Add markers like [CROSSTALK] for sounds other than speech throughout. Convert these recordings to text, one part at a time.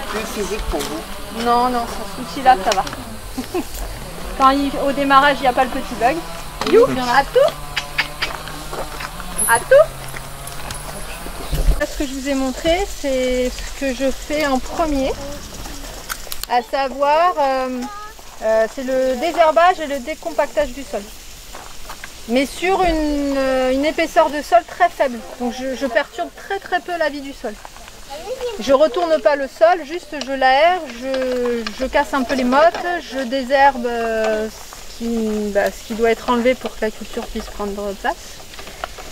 plus physique pour vous Non, non, ce souci-là, ça va. [LAUGHS] Quand il- au démarrage, il n'y a pas le petit bug. You, à tout. À tout. Ce que je vous ai montré, c'est ce que je fais en premier. À savoir, euh, euh, c'est le désherbage et le décompactage du sol. Mais sur une, euh, une épaisseur de sol très faible. Donc je, je perturbe très très peu la vie du sol. Je retourne pas le sol, juste je l'aère, je, je casse un peu les mottes, je désherbe euh, ce, qui, bah, ce qui doit être enlevé pour que la culture puisse prendre place.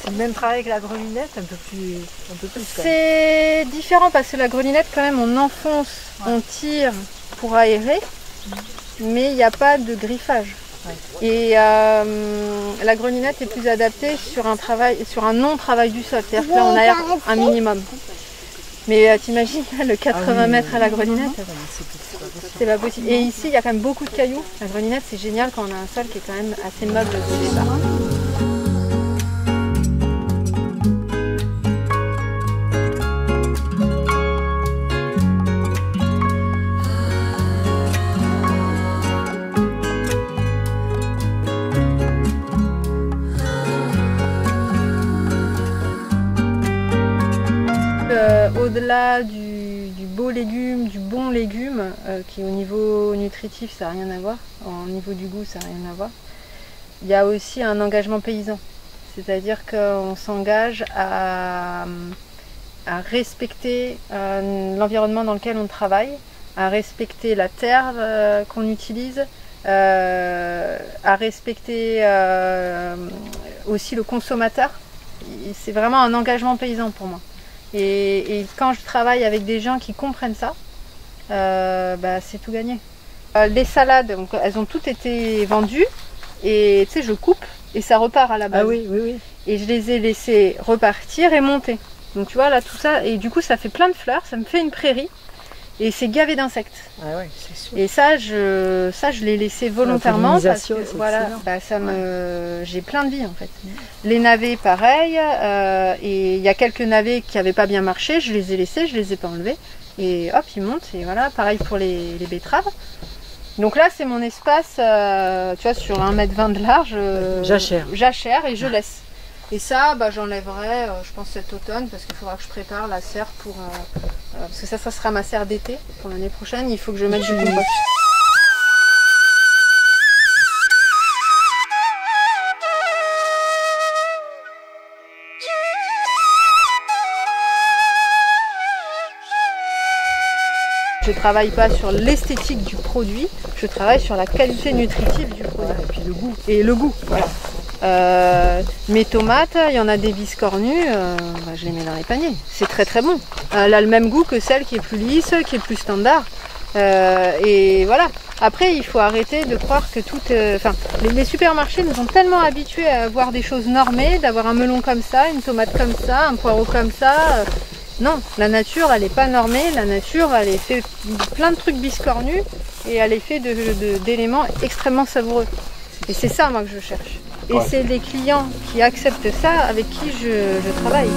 C'est le même travail que la grelinette, un peu plus, un peu plus. C'est différent parce que la grelinette, quand même, on enfonce, on tire pour aérer, mais il n'y a pas de griffage. Et euh, la grelinette est plus adaptée sur un travail, sur un non-travail du sol, c'est-à-dire que là on aère un minimum. Mais euh, t'imagines le 80 mètres à la grelinette, c'est pas possible. Et ici il y a quand même beaucoup de cailloux. La grelinette c'est génial quand on a un sol qui est quand même assez meuble au départ. Euh, Au-delà du, beau légume, du bon légume, euh, qui au niveau nutritif ça n'a rien à voir, au niveau du goût ça n'a rien à voir, il y a aussi un engagement paysan. C'est-à-dire qu'on s'engage à, respecter euh, l'environnement dans lequel on travaille, à respecter la terre qu'on utilise, à respecter aussi le consommateur. C'est vraiment un engagement paysan pour moi. Et, et quand je travaille avec des gens qui comprennent ça, euh, bah, c'est tout gagné. Euh, les salades, donc, elles ont toutes été vendues et tu sais, je coupe et ça repart à la base. Ah oui, oui, oui. Et je les ai laissées repartir et monter. Donc tu vois là tout ça, et du coup ça fait plein de fleurs, ça me fait une prairie et c'est gavé d'insectes. Ah ouais, c'est sûr. Et ça, je, ça, je l'ai laissé volontairement parce que voilà, bah, ça me, j'ai plein de vie en fait. Les navets, pareil. euh, et il y a quelques navets qui n'avaient pas bien marché, je les ai laissés, je les ai pas enlevés. Et hop, ils montent. Et voilà, pareil pour les, les betteraves. Donc là, c'est mon espace, euh, tu vois, sur 1m20 de large. euh, Jachère. Jachère et je laisse. Et ça, bah, j'enlèverai, euh, je pense, cet automne, parce qu'il faudra que je prépare la serre pour. euh, parce que ça, ça sera ma serre d'été pour l'année prochaine. Il faut que je mette du compost. Je travaille pas sur l'esthétique du produit, je travaille sur la qualité nutritive du produit. Et puis le goût. Et le goût, voilà. Euh, mes tomates, il y en a des biscornues, euh, bah, je les mets dans les paniers. C'est très très bon. Elle a le même goût que celle qui est plus lisse, qui est plus standard. Euh, et voilà. Après, il faut arrêter de croire que tout. euh, Enfin, les, supermarchés nous ont tellement habitués à avoir des choses normées, d'avoir un melon comme ça, une tomate comme ça, un poireau comme ça. Euh, Non, la nature, elle n'est pas normée. La nature, elle est fait plein de trucs biscornus et elle est faite d'éléments extrêmement savoureux. Et c'est ça, moi, que je cherche. Et c'est les clients qui acceptent ça avec qui je travaille.